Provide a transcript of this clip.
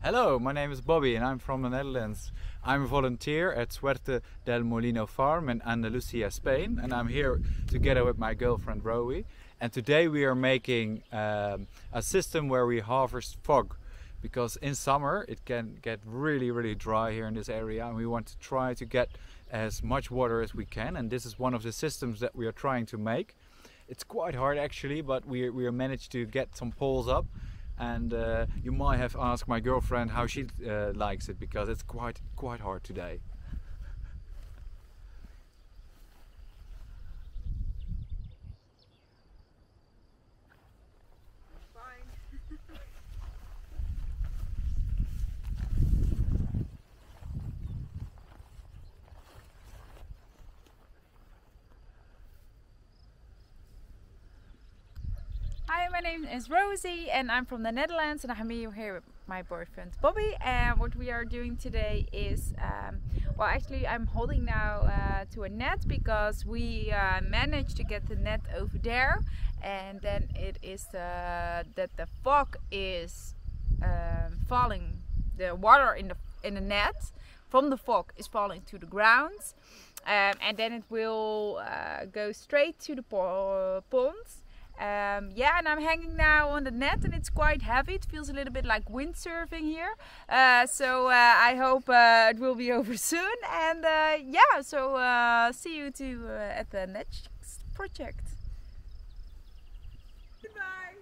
Hello, my name is Bobby and I'm from the Netherlands. I'm a volunteer at Suerte del Molino farm in Andalusia, Spain, and I'm here together with my girlfriend Rowie. And today we are making um, a system where we harvest fog because in summer it can get really, really dry here in this area, and we want to try to get as much water as we can. And this is one of the systems that we are trying to make. It's quite hard actually, but we, we managed to get some poles up and uh, you might have asked my girlfriend how she uh, likes it because it's quite quite hard today. My name is Rosie and I'm from the Netherlands and I'm here with my boyfriend Bobby. And what we are doing today is um, well actually I'm holding now uh, to a net because we uh, managed to get the net over there. And then it is uh, that the fog is um, falling the water in the in the net from the fog is falling to the ground um, and then it will uh, go straight to the po ponds um, yeah, and I'm hanging now on the net and it's quite heavy. It feels a little bit like windsurfing here. Uh, so uh, I hope uh, it will be over soon. And uh, yeah, so uh, see you too uh, at the next project. Goodbye.